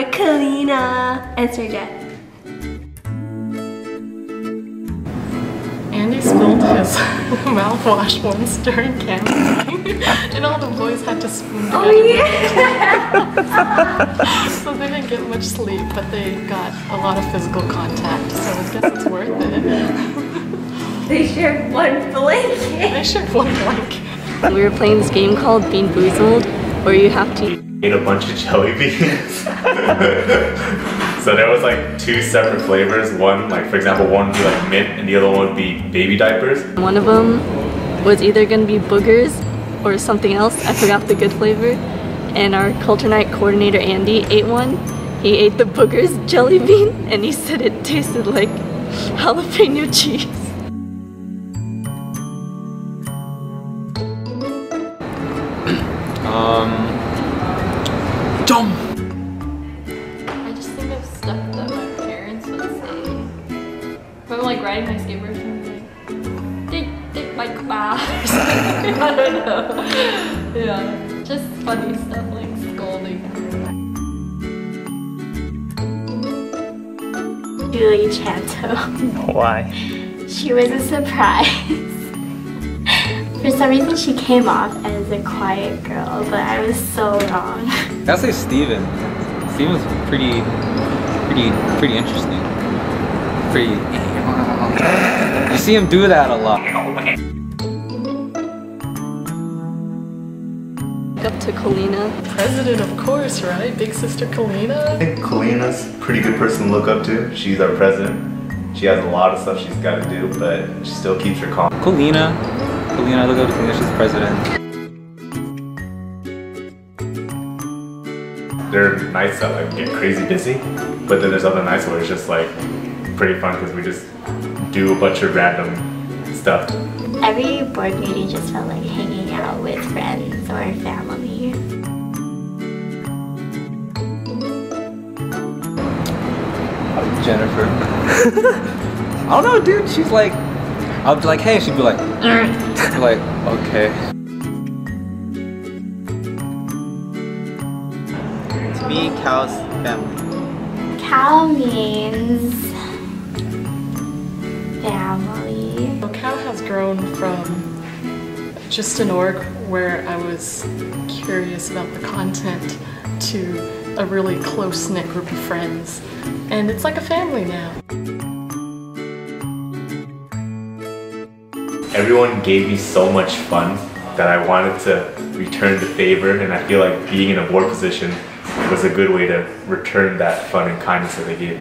are Kalina and Sergey. Andy spilled his mouthwash once during camping, and all the boys had to spoon together. Oh yeah! so they didn't get much sleep, but they got a lot of physical contact, so I guess it's worth it. they shared one blanket. They shared one blanket. We were playing this game called BeanBoozled, where you have to ate a bunch of jelly beans. so there was like two separate flavors. One, like for example, one would be like mint and the other one would be baby diapers. One of them was either gonna be boogers or something else. I forgot the good flavor. And our culture night coordinator Andy ate one. He ate the boogers jelly bean and he said it tasted like jalapeno cheese. Um, dumb. I just think of stuff that my parents would say. If I'm like riding my skateboard, I'm like, take, take my class. I don't know. Yeah, just funny stuff like scolding. Julie Chanto. Why? She was a surprise. For some reason, she came off as a quiet girl, but I was so wrong. I'd say Steven. Steven's pretty, pretty, pretty interesting. Pretty. You see him do that a lot. Up to Colina. President, of course, right? Big sister I think Kalina's a pretty good person to look up to. She's our president. She has a lot of stuff she's got to do, but she still keeps her calm. Colina. Colina, I look up to Colina, she's president. There are nights that like get crazy busy, but then there's other nights where it's just like pretty fun because we just do a bunch of random stuff. Every board meeting just felt like hanging out with friends or family. Jennifer. I don't know, dude. She's like, I'll be like, hey, she'd be like, like, okay. To me, CAO's family. CAO means family. Well, Cal has grown from just an org where I was curious about the content to a really close-knit group of friends. And it's like a family now. Everyone gave me so much fun that I wanted to return the favor, and I feel like being in a board position was a good way to return that fun and kindness that they gave me.